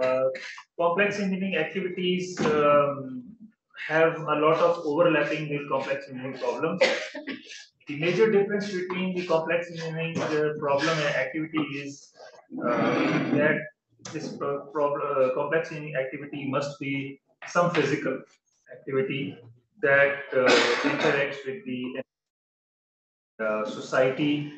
Uh, complex engineering activities um, have a lot of overlapping with complex engineering problems. The major difference between the complex engineering uh, problem and activity is uh, that this problem, complex engineering activity must be some physical activity that interacts with the uh, society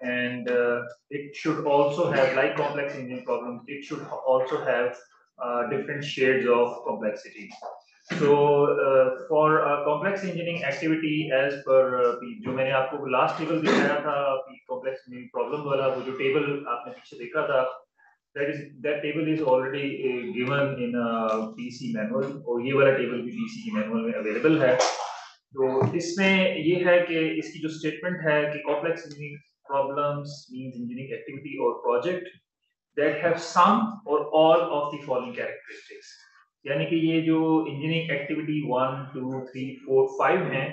and uh, it should also have like complex engineering problems it should also have uh, different shades of complexity so uh, for uh, complex engineering activity as per uh, जो मैंने आपको last table दिखाया था complex engineering problem वाला वो जो table आपने पीछे देखा था that is that table is already uh, given in a PC manual और ये वाला table भी PC manual में available है तो इसमें ये है कि इसकी जो statement है कि complex engineering problems means engineering activity or project that have some or all of the following characteristics. यानी कि ये जो engineering activity one two three four five हैं,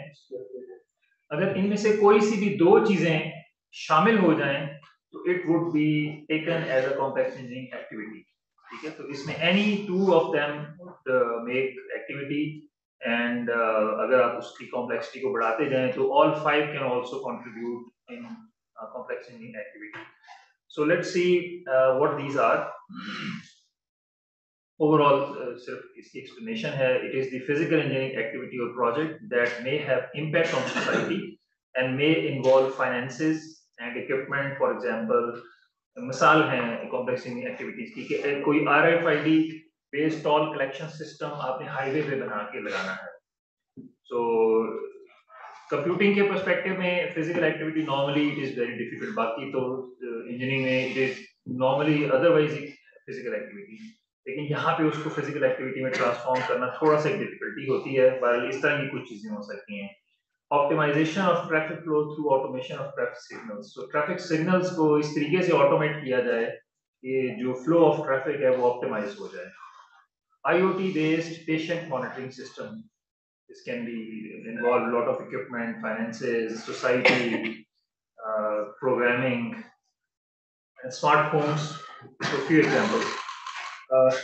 अगर इनमें से कोई सी भी दो चीज़ें शामिल हो जाएँ तो it would be taken as a complex engineering activity ठीक है? तो इसमें any two of them make activity and अगर आप उसकी कॉम्प्लेक्सिटी को बढ़ाते जाएँ तो all five can also contribute in complex engineering activity. So let's see uh, what these are. Overall, uh, the explanation here, it is the physical engineering activity or project that may have impact on society and may involve finances and equipment, for example, मिसाल हैं complex activities की कि कोई R F I D based toll collection system आपने highway पे बना के लगाना है सो so, कंप्यूटिंग के परस्पेक्टिव में physical activity normally it is very difficult बाकी तो इंजीनियरिंग में it is normally otherwise physical activity लेकिन यहाँ पे उसको फ़िज़िकल एक्टिविटी में ट्रांसफॉर्म करना थोड़ा सा डिफिकल्टी होती है पर इस तरह की कुछ चीज़ें हो सकती हैं। Optimization of traffic flow through automation of traffic signals तो ट्रैफ़िक सिग्नल्स को इस तरीके से ऑटोमेट किया जाए कि जो फ्लो ऑफ़ ट्रैफ़िक है वो ऑप्टिमाइज हो जाए। IoT based patient monitoring system This can be involve a lot of equipment, finances, society, uh, programming, and smartphones. So, few examples. Uh,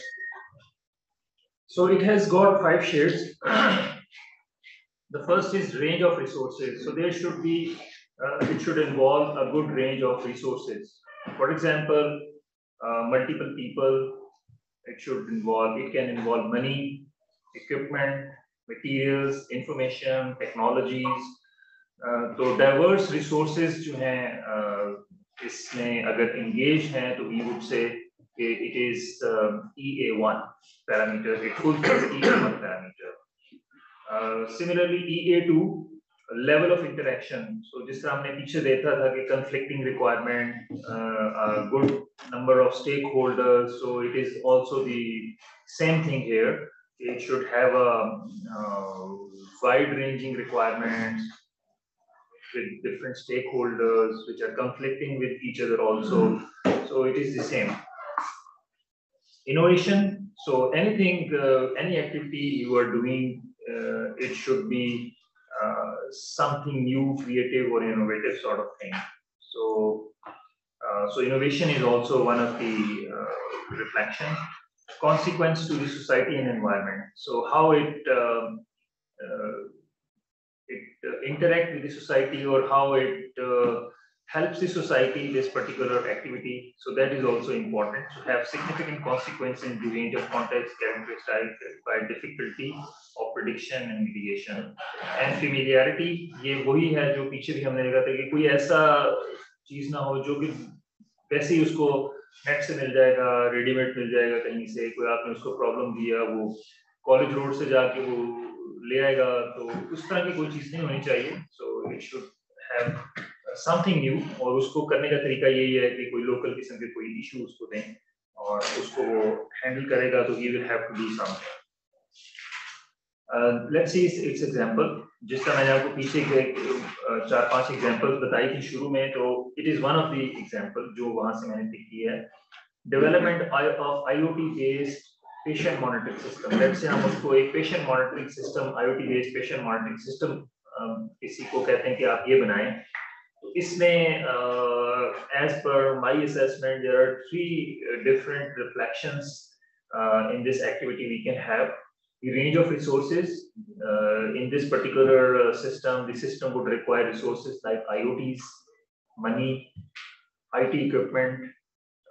so it has got five shades. the first is range of resources. So there should be, uh, it should involve a good range of resources. For example, uh, multiple people. It should involve. It can involve money, equipment, materials, information, technologies. Uh, तो diverse resources जो हैं uh, इसमें अगर engage हैं तो we would say it is E A one parameter it full parameter similarly E A two level of interaction so जिस तरह हमने पीछे देखा था कि conflicting requirement good number of stakeholder so it is also the same thing here it should have a uh, wide-ranging requirements with different stakeholders which are conflicting with each other also. So it is the same. Innovation. So anything, uh, any activity you are doing, uh, it should be uh, something new, creative, or innovative sort of thing. So, uh, so innovation is also one of the uh, reflections consequence to the society and environment. So how it um, uh, it uh, interact with the society or how it uh, helps the society this particular activity. So that is also important to have significant consequence in the range of context characteristic by difficulty of prediction and mitigation. And familiarity ये वही है जो पीछे भी हमने देखा था कि कोई ऐसा चीज ना हो जो कि वैसे ही उसको नेट से मिल जाएगा रेडीमेड मिल जाएगा कहीं से, कोई आपने उसको प्रॉब्लम दिया, वो कॉलेज रोड से जाके वो ले आएगा तो उस तरह की कोई चीज़ नहीं होनी चाहिए। So it should have something new और उसको करने का तरीका यही है कि कोई लोकल किस्म के कोई इशू उसको दें और उसको वो हैंडल करेगा तो he will have to do something let's see it's example जिस तरह मैंने आपको पीछे के चार पाँच एग्जांपल्स बताई थी शुरू में तो it is one of the जो वहाँ से मैंने पिक किया है। Development of IoT based patient monitoring system let's say हम उसको एक patient monitoring system IoT based patient monitoring system किसी को कहते हैं कि आप ये बनाएँ। तो इसमें as per my assessment there are three different reflections in this activity we can have. the range of resources uh, in this particular uh, system the system would require resources like iots money it equipment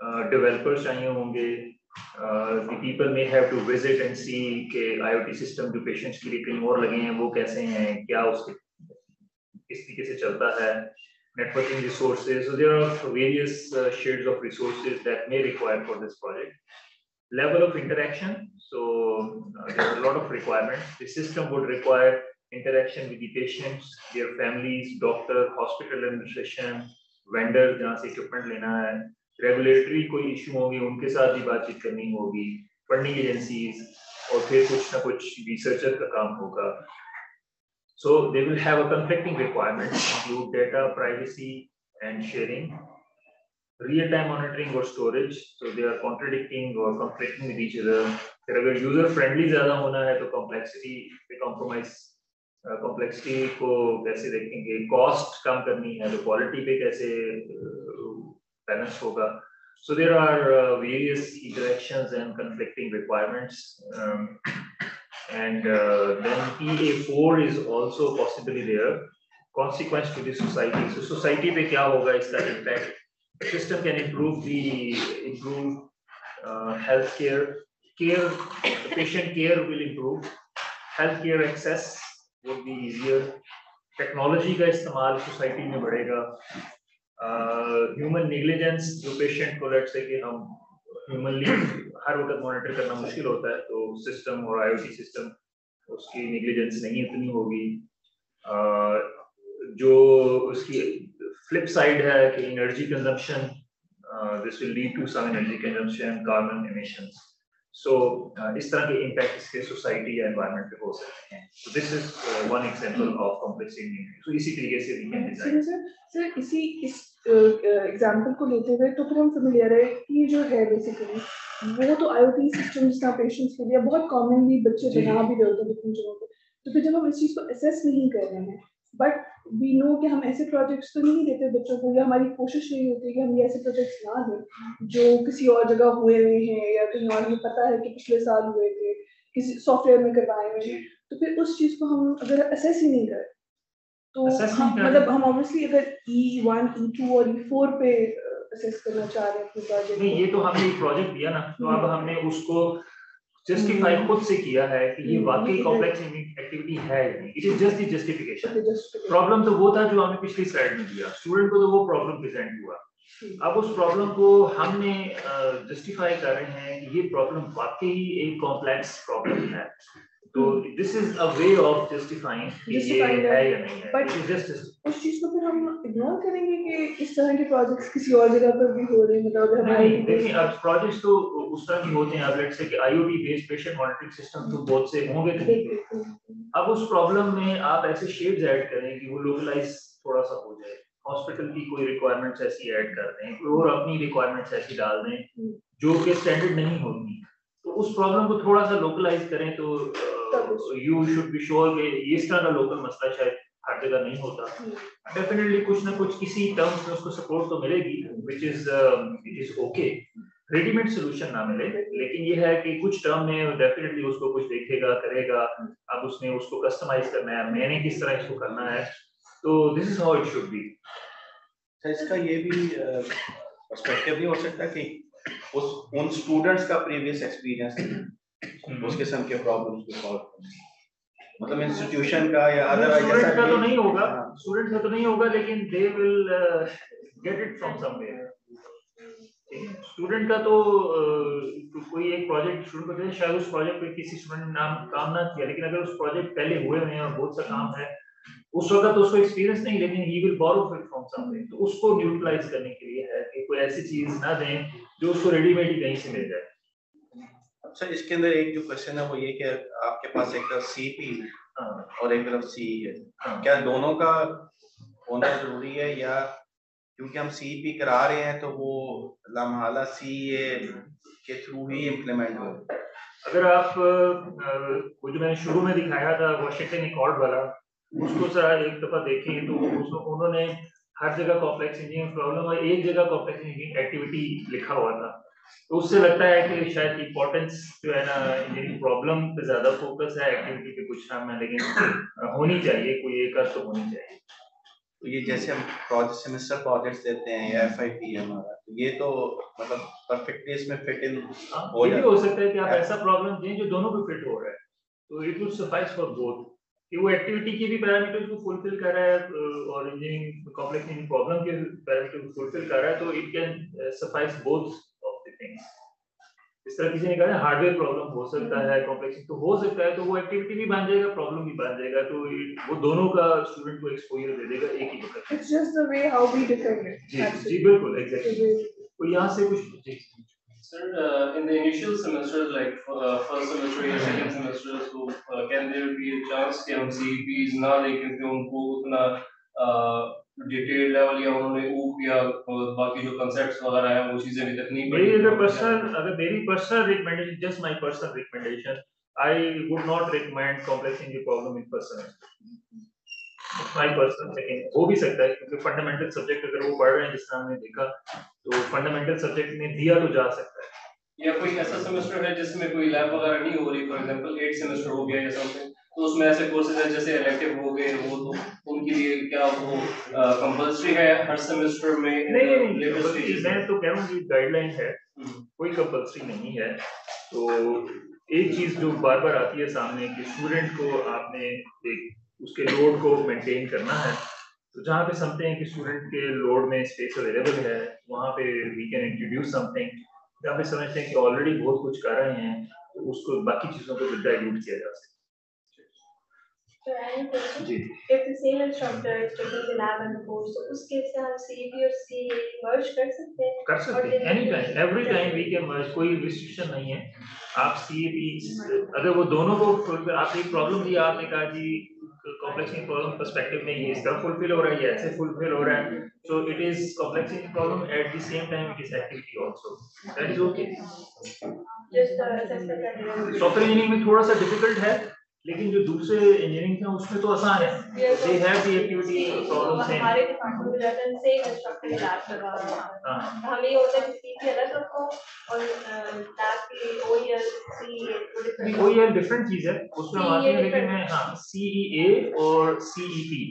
uh, developers चाहिए होंगे uh, the people may have to visit and see कि IoT system जो patients के लिए कहीं और लगे हैं वो कैसे हैं क्या उसके किस तरीके से चलता है networking resources so there are various uh, shades of resources that may require for this project level of interaction so uh, there are a lot of requirements the system would require interaction with the patients their families doctor hospital administration vendors जहाँ से equipment लेना है regulatory कोई issue होंगे उनके साथ भी बातचीत करनी होगी फंडिंग एजेंसीज और फिर कुछ ना कुछ रिसर्चर का काम होगा so they will have a conflicting requirement include data privacy and sharing real time monitoring or storage so they are contradicting or conflicting with each other फिर अगर यूज़र फ्रेंडली ज़्यादा होना है तो कॉम्प्लेक्सिटी पे कॉम्प्रोमाइज कॉम्प्लेक्सिटी को कैसे देखेंगे? कॉस्ट कम करनी है तो क्वालिटी पे कैसे बैलेंस होगा? So there are various interaction and conflicting requirements and P A four is also possibly their consequence to society so society पे क्या होगा इसका impact system can improve the health care care. Patient care will improve. Healthcare access would be easier. Technology का इस्तेमाल society में बढ़ेगा human uh, negligence जो patient को लेट से कि हम ह्यूमनली हर वक्त मॉनिटर करना मुश्किल होता है तो सिस्टम और आईओटी सिस्टम उसकी नेग्लिजेंस नहीं इतनी होगी uh, जो उसकी फ्लिप साइड है कि energy consumption this will lead to some energy consumption carbon emissions so इस तरह के इम्पैक्ट इसके सोसाइटी या एनवायरनमेंट पे हो सकते हैं। This is uh, one example of complex engineering so इसी तरीके से we can design. Sir sir इसी इस एग्जांपल को लेते हुए तो फिर हम फेमिलियरिटी जो है बेसिकली वो तो आईओटी सिस्टम जिसका पेशेंट्स के लिए बहुत कॉमनली बच्चे बना भी रहे होते हैं डिफरेंट जगहों पे तो फिर जब हम इस चीज़ को असेस नहीं कर रहे हैं बट वी नो कि हम ऐसे प्रोजेक्ट्स तो नहीं देते बच्चों को या हमारी कोशिश नहीं होती कि हम ये ऐसे प्रोजेक्ट्स ना दें जो किसी और जगह हुए हुए हैं या कहीं और हमें पता है कि पिछले साल हुए थे किसी सॉफ्टवेयर में करवाए हुए हैं तो फिर उस चीज़ को हम अगर असेस ही नहीं करें तो हम मतलब हम ऑब्वियसली अगर ई वन ई टू और ई फोर पे असेस करना चाह रहे हैं प्रोजेक्ट नहीं ये तो हमने एक प्रोजेक्ट दिया ना तो अब हमने उसको जस्टिफाई खुद से किया है कि ये वाकई कॉम्प्लेक्स एक्टिविटी है it is just the justification problem तो वो था जो हमने पिछली स्लाइड में दिया। स्टूडेंट को तो वो प्रॉब्लम प्रेजेंट हुआ। अब उस प्रॉब्लम को हमने जस्टिफाई कर रहे हैं कि ये प्रॉब्लम वाकई एक कॉम्प्लेक्स प्रॉब्लम है। तो this is a way of justifying ये है या नहीं है। बट जस्ट उस चीज़ को फिर हम इग्नोर करेंगे कि इस तरह के प्रोजेक्ट्स किसी और जगह पर भी हो रहे हैं मतलब अगर हमारे देखिए अब प्रोजेक्ट्स तो उस तरह के होते हैं। अब लेट्स से कि IoT based patient monitoring system तो बहुत से होंगे नहीं अब उस प्रॉब्लम में आप ऐसे शेड्स ऐड करें कि वो लोकलाइज थोड़ा सा हो जाए। हॉस्पिटल की कोई रिक्वायरमेंट्स ऐसी ऐड कर दें और अपनी रिक्वायरमेंट्स ऐसी डाल दें हम्म। जो कि स्टैंडर्ड नहीं होती तो उस प्रॉब्लम को थोड़ा सा लोकलाइज करें तो यू शुड बी श्योर कि इस तरह का लोकल मसला शायद हर जगह नहीं होता डेफिनेटली हम्म। कुछ ना कुछ किसी टर्म्स में उसको सपोर्ट तो मिलेगी which is it is okay readymade solution ना मिले लेकिन ये है कि कुछ टर्म में डेफिनेटली उसको कुछ देखेगा करेगा अब उसने उसको कस्टमाइज करना है मैंने किस तरह इसको करना है तो this is how it should be इसका ये भी पर्सपेक्टिव uh, नहीं हो सकता है कि उस उन स्टूडेंट्स का प्रीवियस एक्सपीरियंस। उस किस्म के प्रॉब्लम्स को सॉल्व करने। मतलब इंस्टीट्यूशन का या अदर स्टूडेंट का तो नहीं होगा। स्टूडेंट का तो नहीं होगा लेकिन they will get it from somewhere student का तो uh, कोई एक प्रोजेक्ट शुरू करते हैं शायद उस प्रोजेक्ट पे किसी स्टूडेंट ने नाम काम ना किया लेकिन अगर उस प्रोजेक्ट पहले हुए हैं और बहुत सा काम है उस वक्त तो उसको एक्सपीरियंस नहीं लेकिन he will borrow it from somewhere तो उसको न्यूट्रलाइज करने के लिए है कि कोई ऐसी चीज़ ना दें जो उसको रेडीमेड कहीं से मिल जाए। अच्छा इसके अंदर एक जो क्वेश्चन है वो ये कि आपके पास एक तरफ़ सी पी और एक तरफ़ सी है। हाँ। क्या दोनों का होना ज़रूरी है या क्योंकि हम सी पी करा रहे हैं तो वो लम्हाला सी ए के थ्रू ही इम्प्लीमेंट हो। अगर आप वो जो मैंने शुरू में दिखाया था वाशिंगटन अकॉर्ड वाला उसको जरा एक दफ़ा देखें तो उसमें उन्होंने हर जगह कॉम्प्लेक्स इंजीनियरिंग प्रॉब्लम और एक जगह कॉम्प्लेक्स इंजीनियरिंग एक्टिविटी लिखा हुआ था। तो उससे लगता है कि शायद इम्पोर्टेंस जो है ना इंजीनियरिंग प्रॉब्लम पे ज़्यादा फोकस है एक्टिविटी पे कुछ कम है लेकिन होनी चाहिए कोई एक तो होनी चाहिए। तो ये जैसे हम प्रोजेक्ट सेमेस्टर प्रोजेक्ट्स देते हैं या एफ़ आई हमारा तो ये तो मतलब परफेक्टली इसमें फिट इन हाँ, ये भी हो सकता है कि आप ऐसा प्रॉब्लम दें जो दोनों पे फिट हो रहा है। तो it would suffice for both कि वो एक्टिविटी के भी पैरामीटर को फुलफिल कर रहा है और इंजीनियरिंग कॉम्प्लेक्स इंजीनियरिंग प्रॉब्लम के पैरामीटर को फुलफिल कर रहा है तो इट कैन सफाइस बोथ इस तरह किसी ने कहा हार्डवेयर प्रॉब्लम हो सकता है कॉम्प्लेक्स तो हो सकता है तो वो एक्टिविटी भी बन जाएगा प्रॉब्लम भी बन जाएगा तो वो दोनों का स्टूडेंट को एक्सपोजर दे देगा एक ही वक्त it's just the way how we define it जी जी बिल्कुल एग्जैक्टली तो यहाँ से कुछ जी। Sir, uh, in the initial semesters, like uh, first semester या second semester, so uh, can there be a chance कि हम CEPs ना दें क्योंकि उनको उतना डिटेल लेवल या उन्होंने ऊप या बाकी जो कांसेप्ट्स वगैरह हैं वो चीज़ें अभी तक नहीं मेरी अगर पर्सनल अगर मेरी personal recommendation just my personal recommendation I would not recommend complexing the problem in person my personal second हो भी सकता है क्योंकि फंडामेंटल सब्जेक्ट अगर वो पढ़ रहे हैं जिस तरह हमने देखा तो फंडामेंटल सब्जेक्ट में दिया तो जा सकता है। या कोई ऐसा सेमेस्टर है जिसमें कोई लैब वगैरह नहीं हो रही फॉर एग्जांपल 8 सेमेस्टर हो गया या समथिंग तो उसमें ऐसे कोर्सेज हैं जैसे इलेक्टिव हो गए वो तो उनके लिए क्या वो कंपलसरी है हर सेमेस्टर में नहीं नहीं मैं तो कह रहा हूँ गाइडलाइन है हम्म। कोई कंपलसरी नहीं है। तो एक चीज़ जो बार बार आती है सामने कि स्टूडेंट को आपने एक उसके लोड को मेंटेन करना है। तो जहाँ पे समझते हैं कि स्टूडेंट के लोड में स्पेस अवेलेबल है वहाँ पे वी कैन इंट्रोड्यूस समथिंग जहाँ पे समझते हैं कि ऑलरेडी बहुत कुछ कर रहे हैं तो उसको बाकी चीज़ों को डाइल्यूट किया जा सकता है। So any? If the same instructor is taking the lab and the course, तो उस केस से हम और CA merge कर सकते हैं? कर सकते हैं। कोई नहीं है। आप अगर वो दोनों को एक आपने कहा में ये हो रहा है ऐसे हो रहा है। में। थोड़ा सा डिफ़िकल्ट है। लेकिन जो दूसरे इंजीनियरिंग थे उसमें तो आसान है। They have the activity problems हैं हमारे डिपार्टमेंट में जाते हैं सेम इंस्ट्रक्टर लैब लगा हुआ है। हाँ। हमें होता है कि सीपी अलग रखो और लैब की ओईएल सी ओईएल डिफरेंट चीज़ है। उसमें हम आते हैं लेकिन मैं हाँ सीईए और सीईपी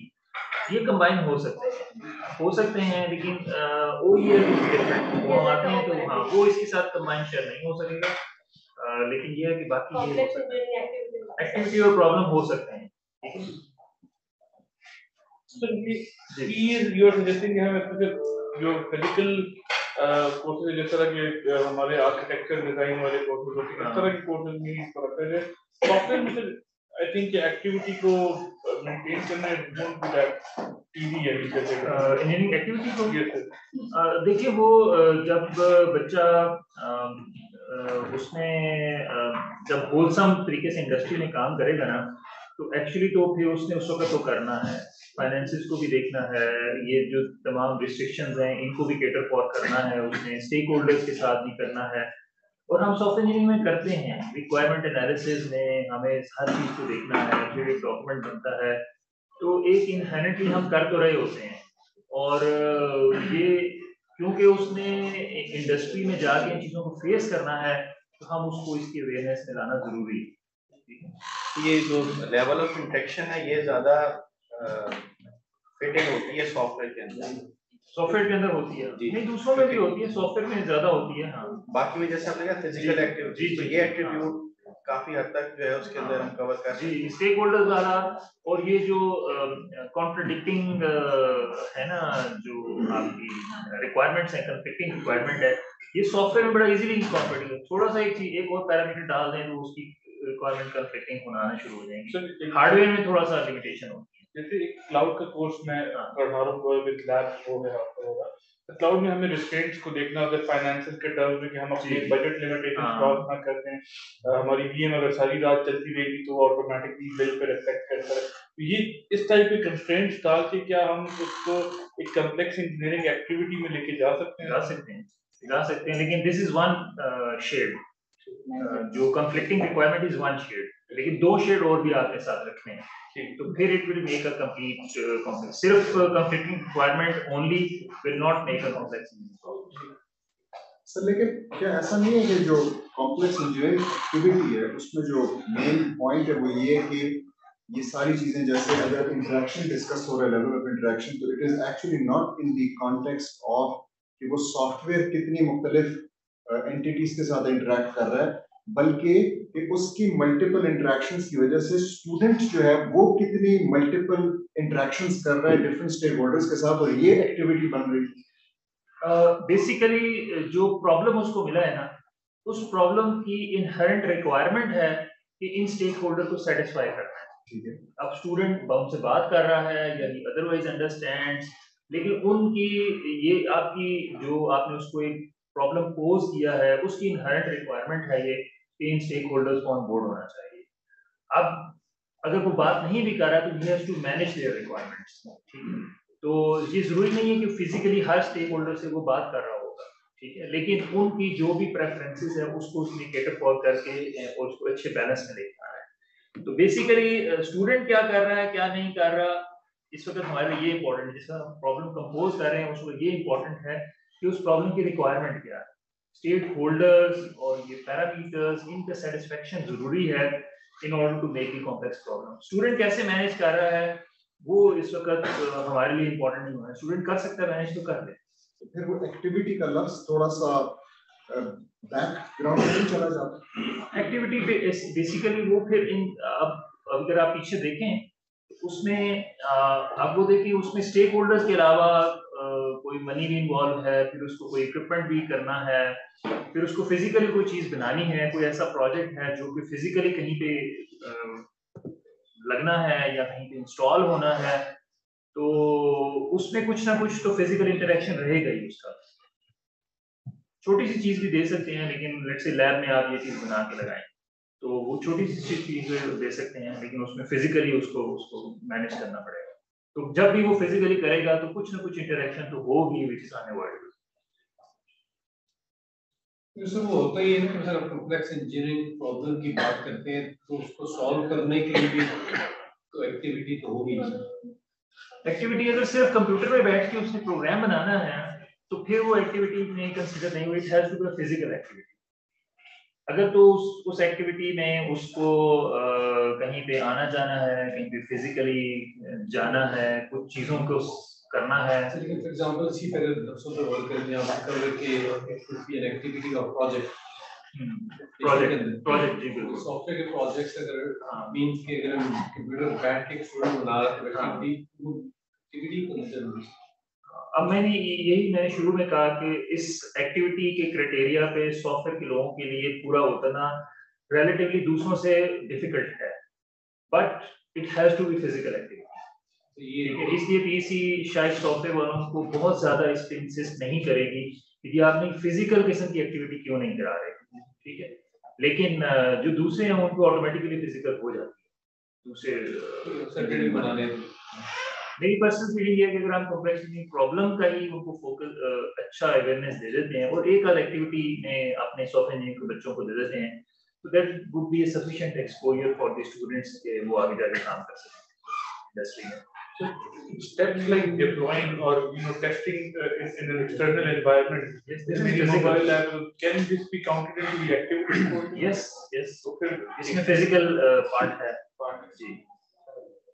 ये कंबाइन हो सकते हैं। हो सकते हैं लेकिन ओईएल डिफरेंट वो आते हैं तो हाँ वो इसके साथ कंबाइन शेयर नहीं हो सकेगा। लेकिन ये है कि बाकी ये एक्टिविटी और प्रॉब्लम हो सकते हैं। जो फ़िज़िकल कोर्सेज जिस तरह के हमारे आर्किटेक्चर डिज़ाइन वाले कोर्सेज होते हैं इस तरह के कोर्सेज में इस तरह से सॉफ्टवेयर में आई थिंक एक्टिविटी को मेंटेन करना is going to that easy है इंजीनियरिंग एक्टिविटी को देखिए वो जब बच्चा उसमें जब होलसम तरीके से इंडस्ट्री में काम करेगा ना तो एक्चुअली तो फिर उसने उस वक्त तो करना है। फाइनेंसिस को भी देखना है, ये जो तमाम रिस्ट्रिक्शंस हैं, इनको भी केटर फॉर करना है उसने स्टेक होल्डर्स के साथ भी करना है। और हम सॉफ्टवेयर इंजीनियरिंग में करते हैं रिक्वायरमेंट एनालिसिस में हमें हर चीज़ को देखना है फिर एक डॉक्यूमेंट बनता है। तो एक इनहेरेंटली हम कर तो रहे होते हैं। और ये क्योंकि उसने इंडस्ट्री में जाके इन चीज़ों को फेस करना है तो हम उसको इसकी अवेयरनेस में लाना ज़रूरी है। ये जो लेवल ऑफ़ इंफेक्शन है ये ज़्यादा फिटिंग होती है सॉफ्टवेयर के अंदर। सॉफ्टवेयर के अंदर होती है। नहीं दूसरों में भी होती है सॉफ्टवेयर में ज़्यादा होती है हाँ। बाकी में जैसे आपने कहा फ़िज़िकल एक्टिविटी तो ये एट्रीब्यूट काफ़ी हद तक जो है उसके अंदर हम कवर कर जी स्टेक होल्डर्स वाला और ये जो कॉन्ट्रडिक्टिंग है ना जो आपकी रिक्वायरमेंट्स है कॉन्फ्लिक्टिंग रिक्वायरमेंट है ये सॉफ्टवेयर में बड़ा इजीली इनकॉर्पोरेट है। थोड़ा सा एक चीज़ एक और पैरामीटर डाल दें तो उसकी रिक्वायरमेंट कॉन्फ्लिक्टिंग होना आना शुरू हो जाएँगे। हार्डवेयर में थोड़ा सा लिमिटेशन होती है। जैसे एक क्लाउड का कोर्स में पढ़ा रहा हूँ विद लैब हो गया होगा। क्लाउड में हमें रिस्ट्रेंट्स को देखना होता है फाइनेंशियल के टर्म्स में कि हम अपनी बजट लिमिटेशन क्रॉस ना करते हैं हमारी वीएम अगर सारी रात चलती रहेगी तो ऑटोमेटिकली बिल पे रिफ्लेक्ट करता है तो ये इस टाइप के कंस्ट्रेंट्स डाल के क्या हम उसको एक कॉम्प्लेक्स इंजीनियरिंग एक्टिविटी में लेके जा सकते हैं? जा सकते हैं। जा सकते हैं लेकिन दिस इज़ वन शेड जो conflicting requirement is one shade लेकिन दो शेड और भी आपने साथ रखने हैं। तो फिर it will make a complete complex सिर्फ़ conflicting requirement only will not make a complex sir लेकिन क्या ऐसा नहीं है कि जो कॉम्प्लेक्स इंजीनियरिंग एक्टिविटी है उसमें जो मेन पॉइंट है वो ये है कि ये सारी चीज़ें जैसे अगर इंटरेक्शन डिस्कस हो रहा है लेवल ऑफ़ इंटरेक्शन तो it is actually not in the context of कि वो सॉफ्टवेयर कितनी मुख्तलिफ़ एंटिटीज के साथ इंटरेक्ट कर रहा है। बल्कि उसकी मल्टीपल इंटरेक्शंस की वजह से स्टूडेंट जो है वो कितनी मल्टीपल इंटरेक्शंस कर रहा है डिफरेंट स्टेक होल्डर्स के साथ और ये एक्टिविटी बन रही है बेसिकली uh, जो प्रॉब्लम उसको मिला है ना उस प्रॉब्लम की इनहेरेंट रिक्वायरमेंट है कि इन स्टेक होल्डर को सेटिस्फाई करना है। ठीक है। अब स्टूडेंट उनसे बात कर रहा है या अदरवाइज़ अंडरस्टैंड लेकिन उनकी ये आपकी जो आपने उसको एक प्रॉब्लम पोज किया है उसकी इनहेरेंट रिक्वायरमेंट है ये। इन स्टेक होल्डर्स को ऑन बोर्ड होना चाहिए। अब अगर वो बात नहीं भी कर रहा तो he has to manage their requirements है? तो ये ज़रूरी नहीं है कि फिजिकली हर स्टेक होल्डर से वो बात कर रहा होगा। ठीक है? लेकिन उनकी जो भी प्रेफरेंसेस है, उसको उसने केटर फॉर करके और उसको अच्छे बैलेंस में लेकर आना है। तो बेसिकली स्टूडेंट क्या कर रहा है, क्या नहीं कर रहा, इस वक्त हमारे लिए ये इंपॉर्टेंट जिसका प्रॉब्लम कंपोज कर रहे हैं, उसको ये इंपॉर्टेंट है कि उस प्रॉब्लम की रिक्वायरमेंट क्या है। स्टेट होल्डर्स और ये पैरामीटर्स इनका सेटिस्फेक्शन ज़रूरी है in order to make a complex problem student कैसे मैनेज कर रहा है? वो इस वक्त हमारे लिए इम्पोर्टेंट नहीं हुआ है। स्टूडेंट कर सकता है मैनेज तो कर ले। तो फिर वो एक्टिविटी का लफ्ज थोड़ा सा बैकग्राउंड में चला जाता। एक्टिविटी पे बेसिकली वो फिर इन अब अगर आप पीछे देखें उसमें अब वो देखिए उसमें स्टेक होल्डर्स के अलावा कोई मनी भी इन्वॉल्व है, फिर उसको कोई इक्विपमेंट भी करना है, फिर उसको फिजिकली कोई चीज़ बनानी है, कोई ऐसा प्रोजेक्ट है जो कि फिजिकली कहीं पे लगना है या कहीं पे इंस्टॉल होना है तो उसमें कुछ ना कुछ तो फ़िज़िकल इंटरेक्शन रहेगा ही उसका। छोटी सी चीज़ भी दे सकते हैं, लेकिन लेट से लैब में आप ये चीज़ बना के लगाएँ तो वो छोटी सी चीज़ दे सकते हैं, लेकिन उसमें फिजिकली उसको उसको मैनेज करना पड़ेगा। तो जब भी वो फिजिकली करेगा तो कुछ ना कुछ इंटरेक्शन तो होगी विच इज़ अनअवॉइडेबल सर वो होता ही है ना सर कॉम्प्लेक्स इंजीनियरिंग प्रॉब्लम की बात करते हैं तो उसको सॉल्व करने के लिए भी तो एक्टिविटी तो होगी एक्टिविटी अगर सिर्फ़ कंप्यूटर में बैठ के उसने प्रोग्राम बनाना है तो फिर वो एक्टिविटी नहीं कंसीडर नहीं हुई it has to be physical activity अगर तो उस उस एक्टिविटी में उसको आ, कहीं पे आना जाना है कहीं पे फिजिकली जाना है कुछ चीज़ों को करना है। लेकिन फॉर एग्जांपल सी पर आप कर के an activity of project project project जी बिल्कुल। सॉफ्टवेयर के प्रोजेक्ट्स अगर मींस के अगर कंप्यूटर बैठ के स्टूडेंट बना रहा है एक्टिविटी को नज़र अब मैंने यही मैंने शुरू में कहा कि इस एक्टिविटी के क्राइटेरिया पे सॉफ्टवेयर के लोगों के लिए पूरा उतना रिलेटिवली दूसरों से डिफ़िकल्ट है। But it has to be physical activity इसलिए पीसी शायद सॉफ्टवेयर वालों को बहुत ज़्यादा इस पर इंसिस्ट नहीं करेगी कि आपने फ़िज़िकल किस्म की एक्टिविटी क्यों नहीं करा रहे ठीक है? लेकिन जो दूसरे हैं उनको ऑटोमेटिकली फ़िज़िकल हो जाती है। दूसरे मेरी पर्सनल फीलिंग ये है कि अगर हम कॉम्प्लेक्सिटी प्रॉब्लम का ही उनको फोकस अच्छा अवेयरनेस दे देते हैं और एक आध एक्टिविटी में अपने सॉफ्टवेयर इंजीनियर के बच्चों को दे देते हैं तो that would be sufficient exposure for the students के वो आगे जाके काम कर सकें इंडस्ट्री में So steps like deploying or you know testing uh, in, in, an external environment. Yes, this is mobile lab. Can this be counted into the activity? yes, yes. फिर इसमें physical uh, part है. Part. जी.